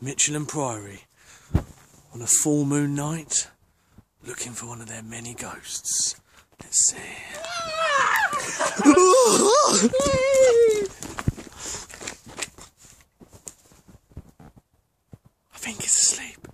Michelham Priory on a full moon night looking for one of their many ghosts. Let's see. I think he's asleep.